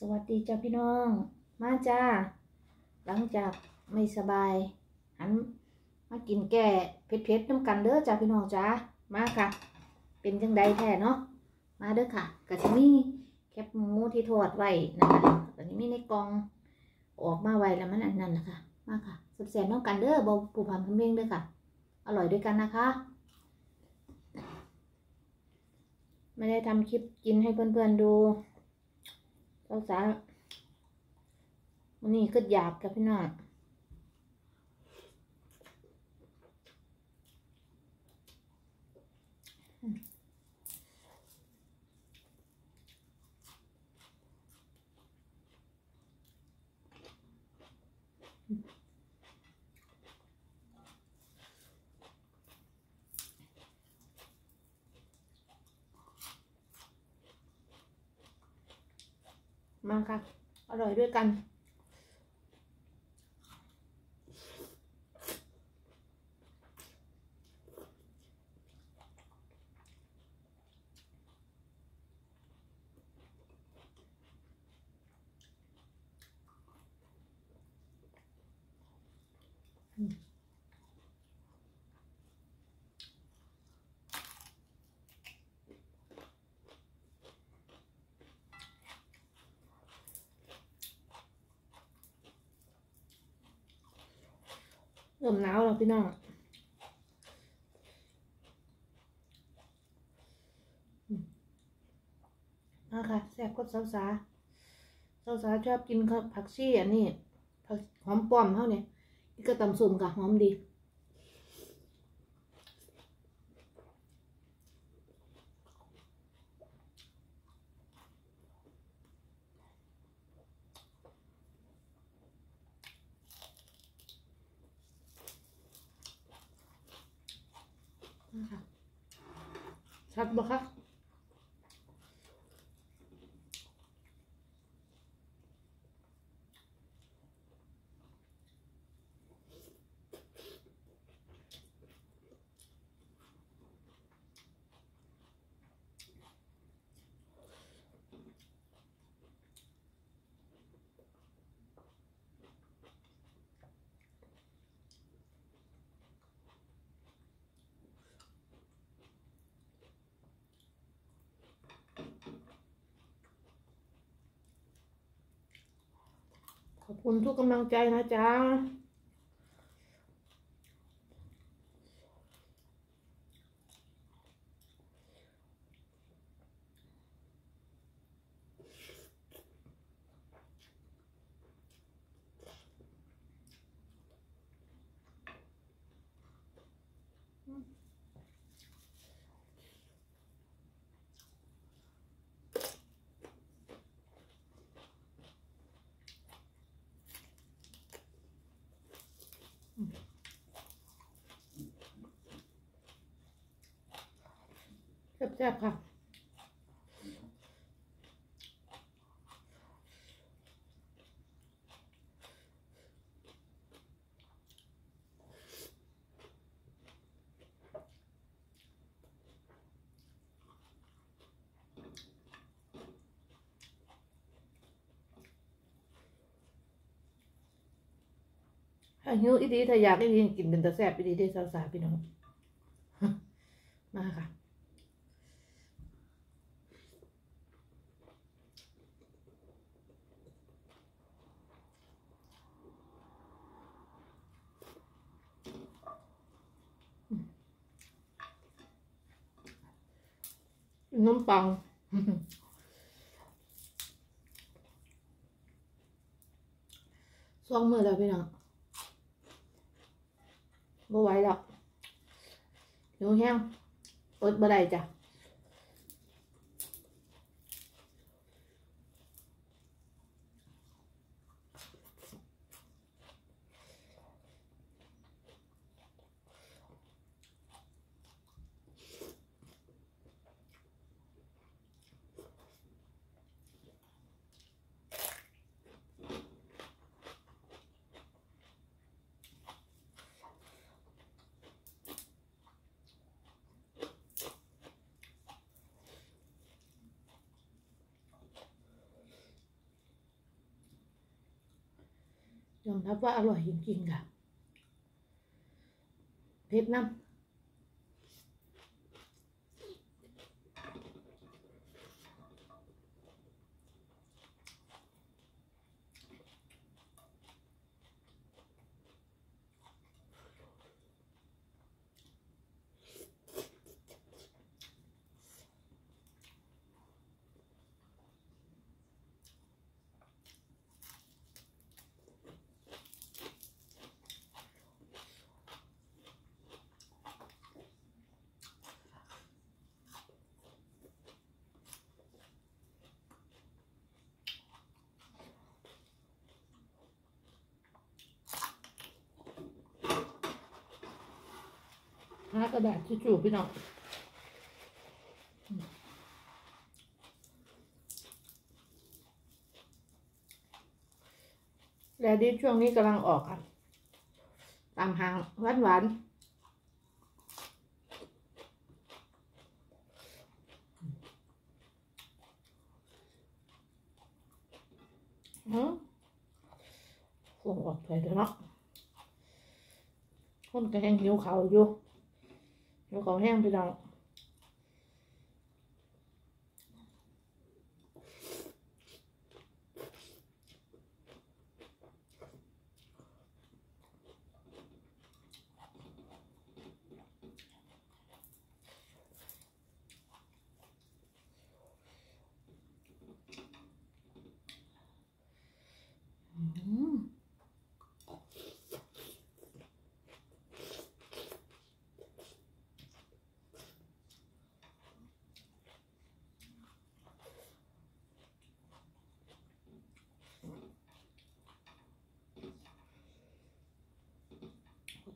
สวัสดีจ้าพี่น้อง มาจ้า หลังจากไม่สบายหันมากินแก่เผ็ดๆน้ำกันเด้อจ้าพี่น้องจ้ามาค่ะ เป็นจังใดแท้เนาะมาเด้อค่ะกะจะมีแคบหมูที่ทอดไว้นะคะตอนนี้มีในกล่องออกมาไว้แล้วมันอันนั้นนะคะมาค่ะแซ่บๆน้ำกันเด้อบ่ปูผัมคำเม่งเด้อค่ะ อร่อยด้วยกันนะคะ ไม่ได้ทำคลิปกินให้เพื่อนๆดู สาวสาววันนี้ก็อยากกับพี่น้อง มาค่ะ อร่อยด้วยกันเริ่มหนาวแล้วพี่น้องมาค่ะแซ่บก็สาวสาสาวสาชอบกินผักชีอันนี้ผักหอมป้อมเท่านี้ก็ตำส้มค่ะหอมดี นะคะ ชัดบ่คะ ขอบคุณทุกกำลังใจนะจ๊ะ แซ่บค่ะถ้าหิวอีดีถ้าอยากอีดีกินเป็นตะแซ่บอีดีได้สาวๆพี่น้อง มาค่ะ น้ำปังซ่องมือแล้วพี่น้องบ่ไหวแล้วหิวแห้งอดบ่ได้จ้ะ ยอมรับว่าอร่อยจริงๆค่ะเผ็ดน้ำ หากระดาษทิชชู่พี่น้องแล้วดิช่วงนี้กำลังออกค่ะ ตามหางหวานหวานอืมส่งออกไปแล้วเนาะคนก็แห้งหิวเขาอยู่ หิวเขาว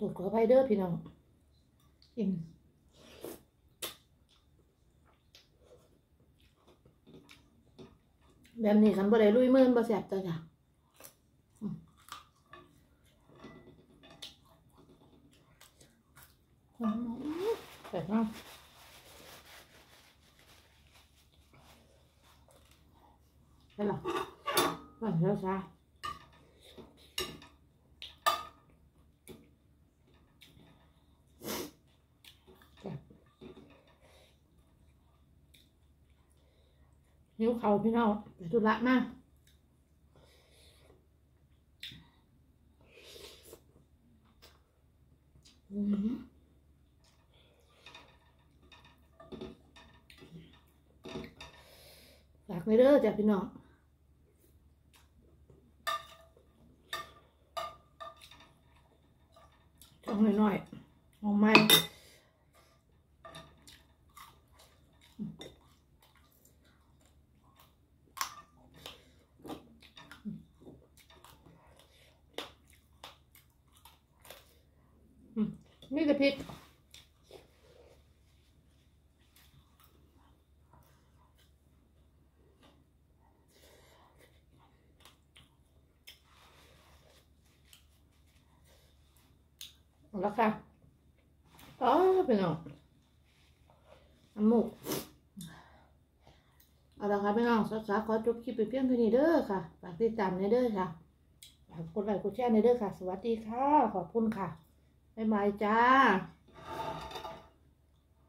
ขอโทษขออภัยเด้อพี่น้องกินแบบนี้คันบ่ได้ลุยมือมันบ่แซ่บจ้ะจ้ะแซ่บมากใช่หรอไปแล้วจ้า หิวเขาพี่น้องไปธุระมากอืมฝากไว้เด้อจ้ะพี่น้องช่องน้อยๆมองไม่ นี่จะพริกเอาละค่ะอ๋อเป็นน้องน้ำหมูกเอาละค่ะพี่น้องสักษาขอจบคลิปไปเพียงเท่านี้เด้อค่ะฝากติดตามในเด้อค่ะฝากกดไลค์กดแชร์ในเด้อค่ะ สวัสดีค่ะ ขอบคุณค่ะ บ๊ายบายจ้า